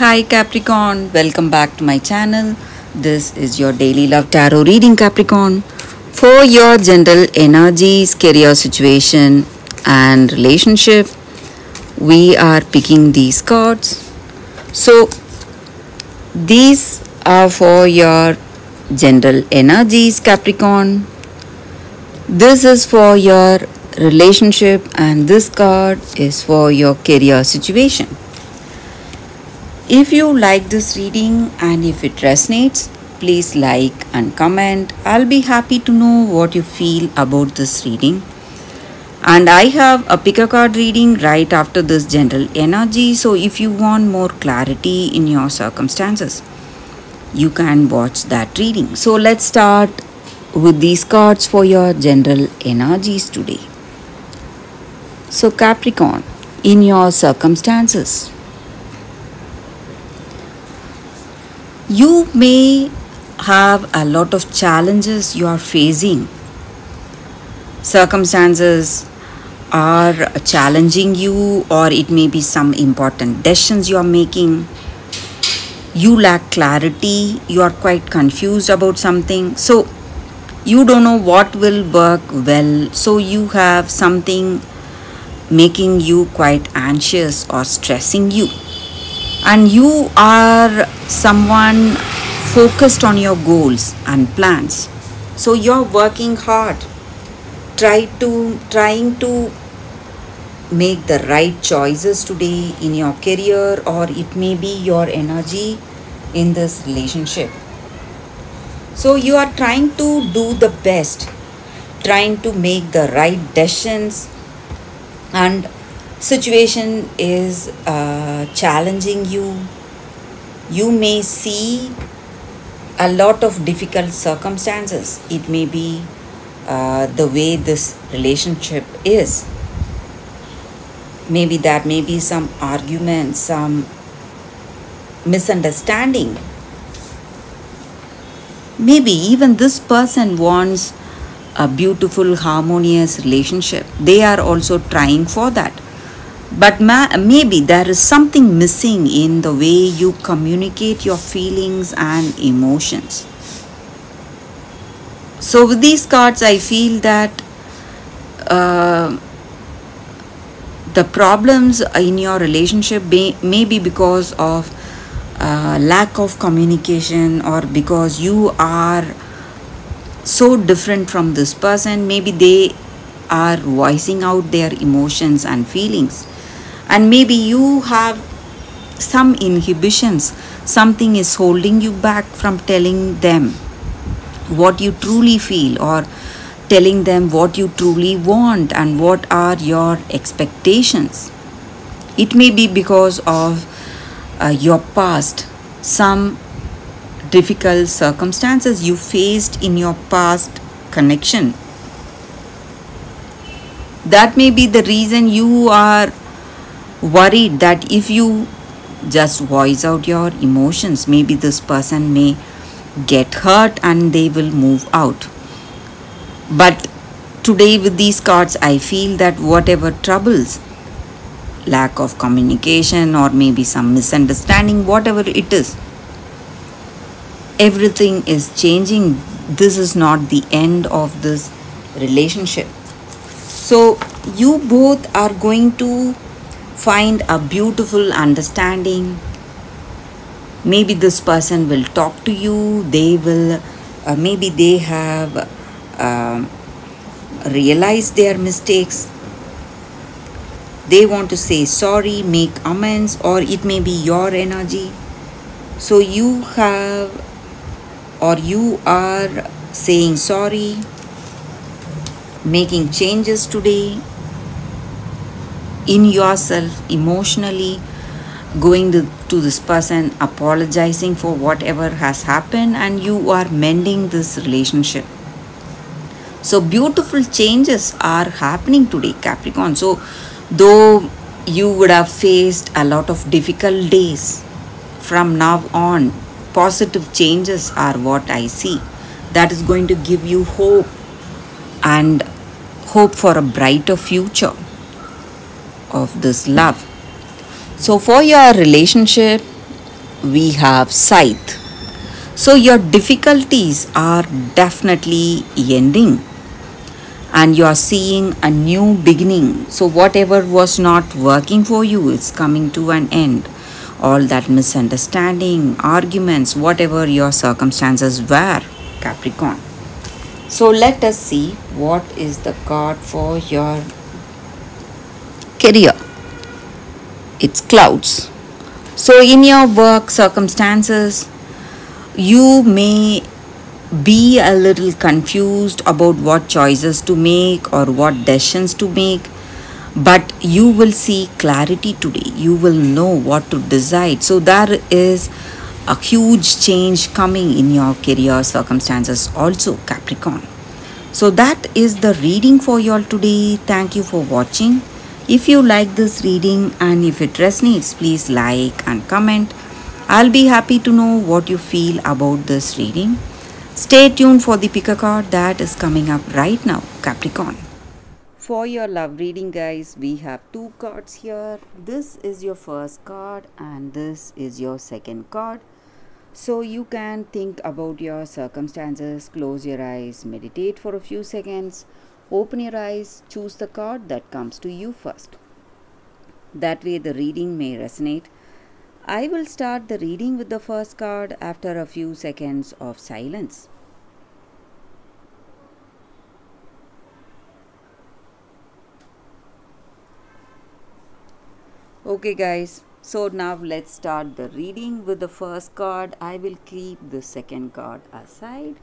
Hi Capricorn, welcome back to my channel. This is your daily love tarot reading Capricorn. For your general energies, career situation, and relationship, we are picking these cards. So, these are for your general energies, Capricorn. This is for your relationship, and this card is for your career situation. If you like this reading and if it resonates, please like and comment. I'll be happy to know what you feel about this reading. And I have a pick a card reading right after this general energy. So if you want more clarity in your circumstances, you can watch that reading. So let's start with these cards for your general energies today. So, Capricorn, in your circumstances, you may have a lot of challenges you are facing. Circumstances are challenging you, or it may be some important decisions you are making. You lack clarity, you are quite confused about something. So, you don't know what will work well. So, you have something making you quite anxious or stressing you and you are someone focused on your goals and plans. So you're working hard try to trying to make the right choices today in your career or it may be your energy in this relationship. So you are trying to do the best trying to make the right decisions and situation is uh, challenging you you may see a lot of difficult circumstances. It may be uh, the way this relationship is. Maybe that may be some argument some misunderstanding. Maybe even this person wants a beautiful harmonious relationship. They are also trying for that but ma- maybe there is something missing in the way you communicate your feelings and emotions. So with these cards i feel that uh, the problems in your relationship may, may be because of uh, lack of communication or because you are so different from this person. Maybe they are voicing out their emotions and feelings and maybe you have some inhibitions. Something is holding you back from telling them what you truly feel or telling them what you truly want and what are your expectations. It may be because of uh, your past. Some difficult circumstances you faced in your past connection. That may be the reason you are worried that if you just voice out your emotions maybe this person may get hurt and they will move out. But today with these cards i feel that whatever troubles lack of communication or maybe some misunderstanding whatever it is everything is changing. This is not the end of this relationship. So you both are going to find a beautiful understanding. Maybe this person will talk to you. They will uh, maybe they have uh, realized their mistakes. They want to say sorry make amends or it may be your energy. So you have or you are saying sorry making changes today in yourself emotionally going to, to this person apologizing for whatever has happened and you are mending this relationship. So beautiful changes are happening today capricorn. So though you would have faced a lot of difficult days from now on positive changes are what i see. That is going to give you hope and hope for a brighter future of this love. So, for your relationship, we have scythe. So your difficulties are definitely ending and you are seeing a new beginning. So whatever was not working for you is coming to an end. All that misunderstanding, arguments, whatever your circumstances were, Capricorn. So let us see what is the card for your career. It's clouds. So in your work circumstances, you may be a little confused about what choices to make or what decisions to make but you will see clarity today. You will know what to decide. So there is a huge change coming in your career circumstances also capricorn. So that is the reading for you all today. Thank you for watching if you like this reading and if it resonates please like and comment i'll be happy to know what you feel about this reading Stay tuned for the pick a card that is coming up right now, Capricorn. For your love reading, guys, we have two cards here. This is your first card, and this is your second card. So you can think about your circumstances, close your eyes, meditate for a few seconds, open your eyes, choose the card that comes to you first. That way, the reading may resonate. I will start the reading with the first card after a few seconds of silence. Okay guys, so now let's start the reading with the first card. I will keep the second card aside.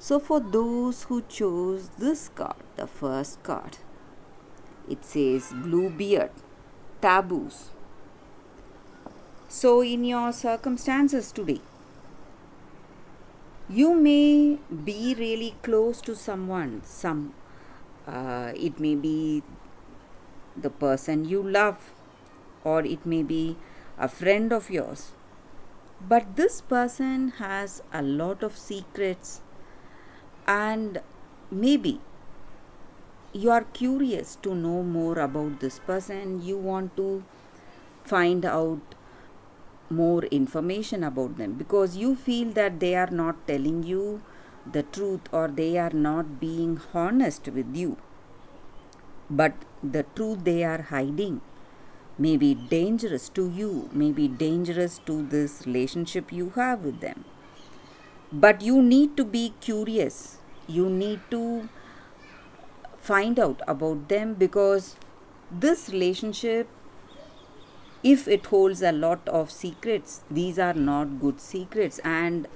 So for those who chose this card, the first card, it says Blue Beard, Taboos. So in your circumstances today, you may be really close to someone, some uh, it may be the person you love or it may be a friend of yours. But this person has a lot of secrets, and maybe you are curious to know more about this person. You want to find out more information about them because you feel that they are not telling you the truth or they are not being honest with you. But the truth they are hiding may be dangerous to you, may be dangerous to this relationship you have with them. But you need to be curious. You need to find out about them because this relationship, if it holds a lot of secrets, these are not good secrets, and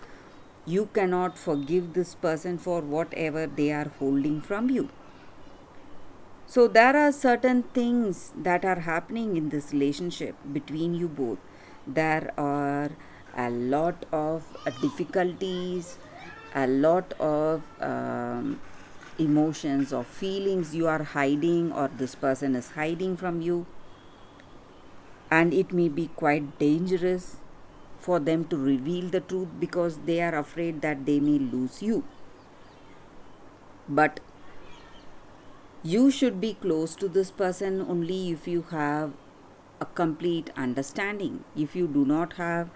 you cannot forgive this person for whatever they are holding from you. So there are certain things that are happening in this relationship between you both. There are a lot of difficulties, a lot of um, emotions or feelings you are hiding, or this person is hiding from you. And it may be quite dangerous for them to reveal the truth because they are afraid that they may lose you. But you should be close to this person only if you have a complete understanding. If you do not have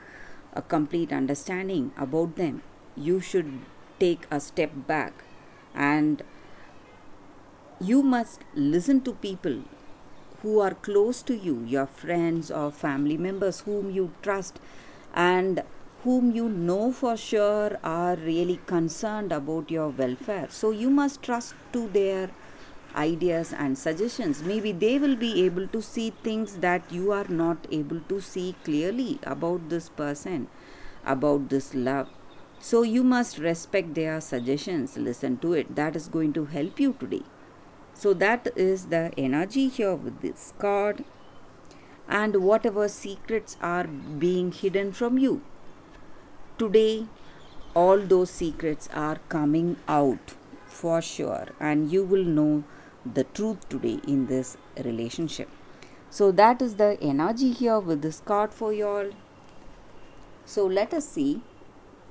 a complete understanding about them, you should take a step back. And you must listen to people who are close to you, your friends or family members whom you trust and whom you know for sure are really concerned about your welfare. So you must trust to their ideas and suggestions. Maybe they will be able to see things that you are not able to see clearly about this person about this love so you must respect their suggestions listen to it that is going to help you today so that is the energy here with this card and whatever secrets are being hidden from you today all those secrets are coming out for sure and you will know the truth today in this relationship. So that is the energy here with this card for y'all. So let us see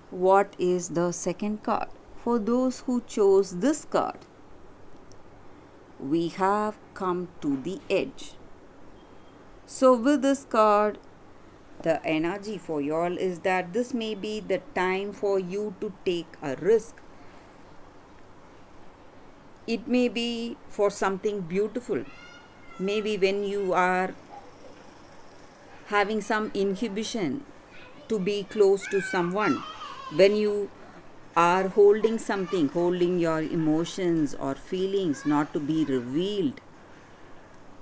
what is the second card. For those who chose this card, we have come to the edge. So with this card, the energy for y'all is that this may be the time for you to take a risk. It may be for something beautiful. Maybe when you are having some inhibition to be close to someone, when you are holding something, holding your emotions or feelings not to be revealed,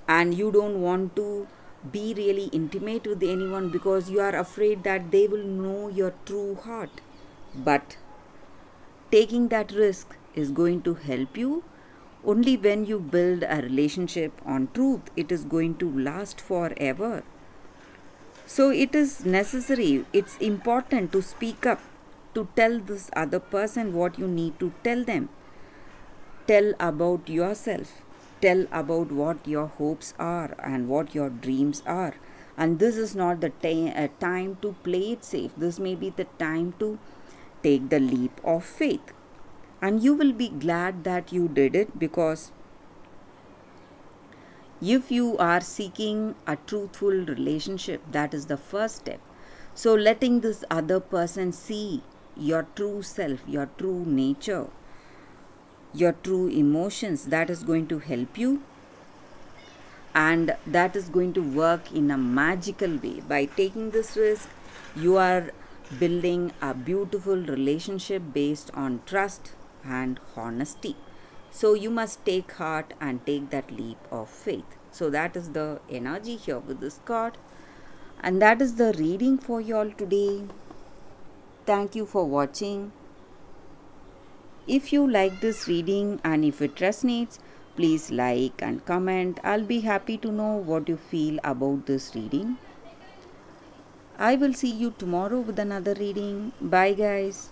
and you don't want to be really intimate with anyone because you are afraid that they will know your true heart. But taking that risk is going to help you only when you build a relationship on truth, it is going to last forever. So it is necessary, it's important to speak up, to tell this other person what you need to tell them. Tell about yourself. Tell about what your hopes are and what your dreams are. And this is not the uh, time to play it safe. This may be the time to take the leap of faith. And you will be glad that you did it because if you are seeking a truthful relationship that is the first step. So letting this other person see your true self your true nature your true emotions that is going to help you. And that is going to work in a magical way. By taking this risk you are building a beautiful relationship based on trust and honesty. So you must take heart and take that leap of faith. So that is the energy here with this card. And that is the reading for you all today thank you for watching if you like this reading and if it resonates, please like and comment. I'll be happy to know what you feel about this reading. I will see you tomorrow with another reading. Bye, guys.